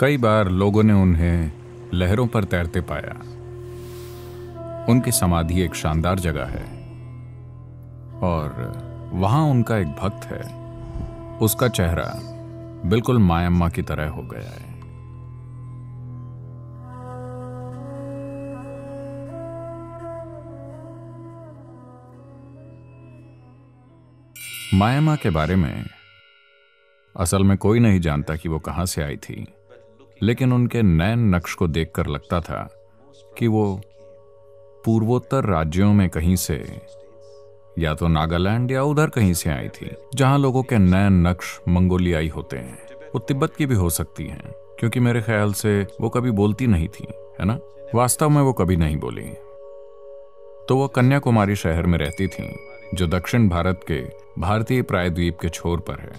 कई बार लोगों ने उन्हें लहरों पर तैरते पाया। उनकी समाधि एक शानदार जगह है। और वहाँ उनका एक भक्त है। उसका चेहरा बिल्कुल मायम्मा की तरह हो गया है। मायामा के बारे में असल में कोई नहीं जानता कि वो कहाँ से आई थी। लेकिन उनके नैन नक्श को देखकर लगता था कि वो पूर्वोत्तर राज्यों में कहीं से या तो नागालैंड या उधर कहीं से आई थी, जहाँ लोगों के नैन नक्श मंगोलियाई होते हैं। वो तिब्बत की भी हो सकती हैं, क्योंकि मेरे ख्याल से वो कभी बोलती नहीं थी, है ना? वास्तव में वो कभी नहीं बोली। तो वो कन्याकुमारी शहर में रहती थी, जो दक्षिण भारत के भारतीय प्रायद्वीप के छोर पर है।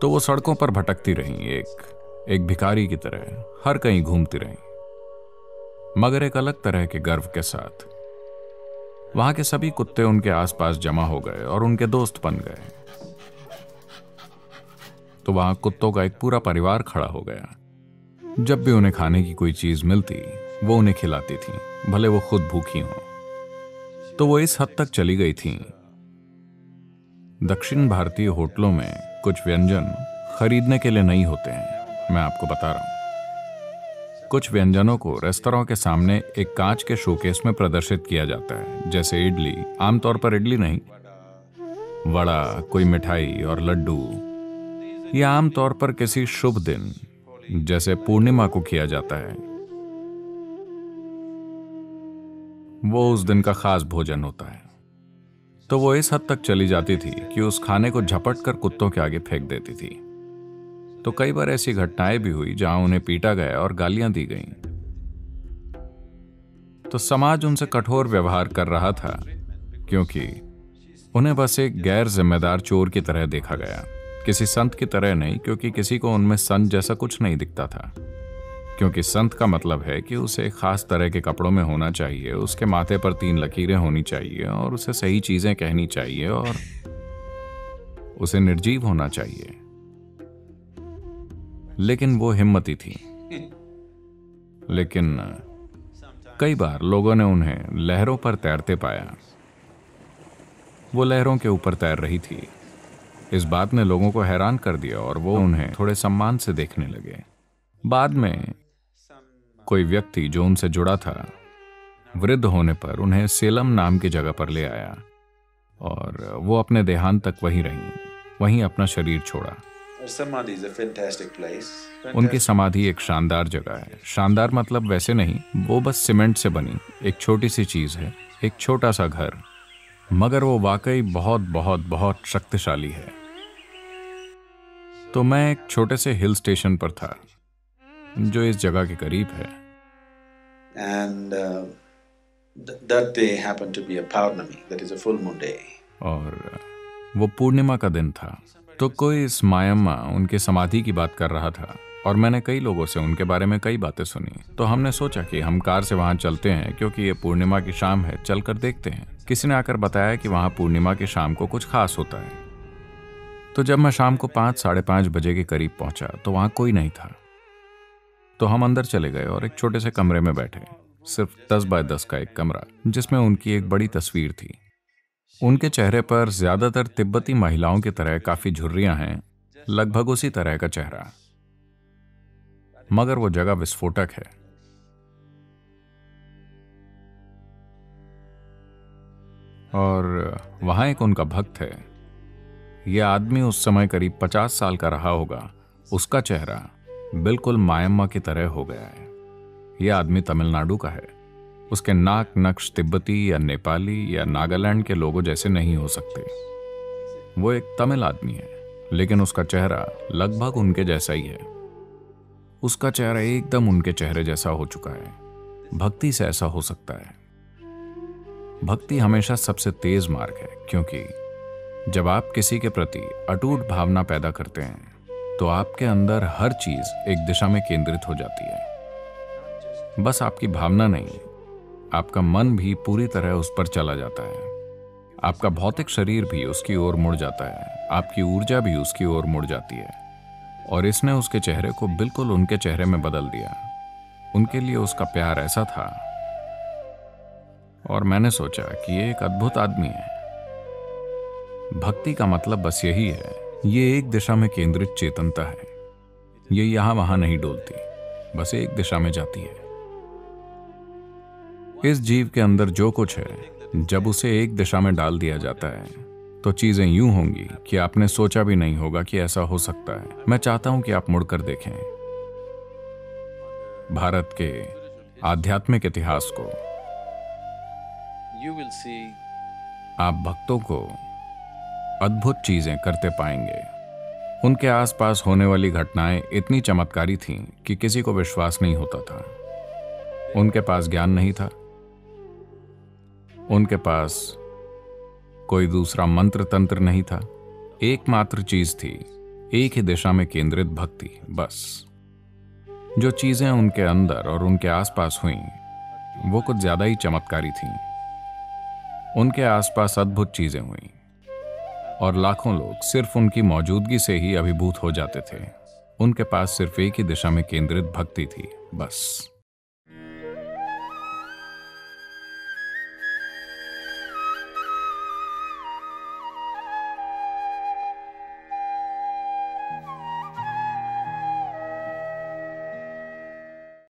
तो वो सड़कों पर भटकती रही एक एक भिखारी की तरह हर कहीं घूमती रही, मगर एक अलग तरह के गर्व के साथ। वहाँ के सभी कुत्ते उनके आसपास जमा हो गए और उनके दोस्त बन गए। तो वहाँ कुत्तों का एक पूरा परिवार खड़ा हो गया। जब भी उन्हें खाने की कोई चीज़ मिलती, वो उन्हें खिलाती थी, भले वो खुद भूखी हो। तो वो इस हद तक चली गई थी। दक्षिण भारतीय होटलों में कुछ व्यंजन खरीदने के लिए नहीं होते हैं। मैं आपको बता रहा हूँ। कुछ व्यंजनों को रेस्तरों के सामने एक कांच के शोकेस में प्रदर्शित किया जाता है, जैसे इडली। आमतौर पर इडली नहीं। वड़ा, कोई मिठाई और लड्डू। ये आमतौर पर किसी शुभ दिन, जैसे पूर्णिमा को किया जाता है। वो उस दिन का खास भोजन होता है। तो वो इस हद तक चली जाती थी कि उस खाने को झपट कर कुत्तों के आगे फेंक देती थी। तो कई बार ऐसी घटनाएँ भी हुई जहाँ उन्हें पीटा गया और गालियाँ दी गईं। तो समाज उनसे कठोर व्यवहार कर रहा था, क्योंकि उन्हें बस एक गैर जिम्मेदार चोर की तरह देखा गया। किसी संत की तरह नहीं, क्योंकि किसी को उनमें संत जैसा कुछ नहीं दिखता था। क्योंकि संत का मतलब है कि उसे खास तरह के कपड़ों में होना चाहिए, उसके माथे पर तीन लकीरें होनी चाहिए और उसे सही चीज़ें कहनी चाहिए और उसे निर्जीव होना चाहिए। लेकिन वो हिम्मती थी। लेकिन, कई बार लोगों ने उन्हें लहरों पर तैरते पाया। वो लहरों के ऊपर तैर रही थी। इस बात ने लोगों को हैरान कर दिया और वो उन्हें थोड़े सम्मान से देखने लगे। बाद में, कोई व्यक्ति जो उनसे जुड़ा था, वृद्ध होने पर उन्हें सेलम नाम की जगह पर ले आया और वो अपने देहांत तक वहीं रही, वहीं अपना शरीर छोड़ा। उनकी समाधि एक शानदार जगह है। शानदार मतलब वैसे नहीं वो बस सीमेंट से बनी एक छोटी सी चीज़ है एक छोटा सा घर मगर वो वाकई बहुत बहुत बहुत शक्तिशाली है। तो मैं एक छोटे से हिल स्टेशन पर था जो इस जगह के करीब है। And uh, th-. और वो पूर्णिमा का दिन था। तो कोई मायम्मा उनके समाधि की बात कर रहा था, और मैंने कई लोगों से उनके बारे में कई बातें सुनी। तो हमने सोचा कि हम कार से वहाँ चलते हैं, क्योंकि ये पूर्णिमा की शाम है, चलकर देखते हैं। किसी ने आकर बताया कि वहाँ पूर्णिमा की शाम को कुछ खास होता है। तो जब मैं शाम को पाँच, साढ़े पाँच बजे के करीब पहुँचा तो वहाँ कोई नहीं था। तो हम अंदर चले गए और एक छोटे से कमरे में बैठे, सिर्फ़ दस बाय दस का एक कमरा, जिसमें उनकी एक बड़ी तस्वीर थी। उनके चेहरे पर ज़्यादातर तिब्बती महिलाओं की तरह काफ़ी झुर्रियाँ हैं, लगभग उसी तरह का चेहरा। मगर वो जगह विस्फोटक है। और वहाँ एक उनका भक्त है। यह आदमी उस समय करीब पचास साल का रहा होगा। उसका चेहरा बिल्कुल मायम्मा की तरह हो गया है। यह आदमी तमिलनाडु का है। उसके नाक, नक्श, तिब्बती या नेपाली या नागालैंड के लोगों जैसे नहीं हो सकते। वो एक तमिल आदमी है, लेकिन उसका चेहरा लगभग उनके जैसा ही है। उसका चेहरा एकदम उनके चेहरे जैसा हो चुका है। भक्ति से ऐसा हो सकता है। भक्ति हमेशा सबसे तेज मार्ग है, क्योंकि जब आप किसी के प्रति अटूट भावना पैदा करते हैं तो आपके अंदर हर चीज़ एक दिशा में केंद्रित हो जाती है। बस आपकी भावना नहीं आपका मन भी पूरी तरह उस पर चला जाता है। आपका भौतिक शरीर भी उसकी ओर मुड़ जाता है। आपकी ऊर्जा भी उसकी ओर मुड़ जाती है। और इसने उसके चेहरे को बिल्कुल उनके चेहरे में बदल दिया। उनके लिए उसका प्यार ऐसा था। और मैंने सोचा कि ये एक अद्भुत आदमी है। भक्ति का मतलब बस यही है। ये एक दिशा में केंद्रित चेतनता है। ये यहाँ वहाँ नहीं डोलती। बस एक दिशा में जाती है। इस जीव के अंदर जो कुछ है जब उसे एक दिशा में डाल दिया जाता है तो चीज़ें यूँ होंगी कि आपने सोचा भी नहीं होगा कि ऐसा हो सकता है। मैं चाहता हूँ कि आप मुड़कर देखें। भारत के आध्यात्मिक इतिहास को आप भक्तों को अद्भुत चीज़ें करते पाएँगे। उनके आसपास होने वाली घटनाएँ इतनी चमत्कारी थीं कि किसी को विश्वास नहीं होता था। उनके पास ज्ञान नहीं था। उनके पास कोई दूसरा मंत्र तंत्र नहीं था। एकमात्र चीज़ थी, एक ही दिशा में केंद्रित भक्ति, बस। जो चीज़ें उनके अंदर और उनके आसपास हुईं, वो कुछ ज़्यादा ही चमत्कारी थीं। उनके आसपास अद्भुत चीज़ें हुईं, और लाखों लोग सिर्फ़ उनकी मौजूदगी से ही अभिभूत हो जाते थे। उनके पास सिर्फ़ एक ही दिशा में केंद्रित भक्ति थी, बस।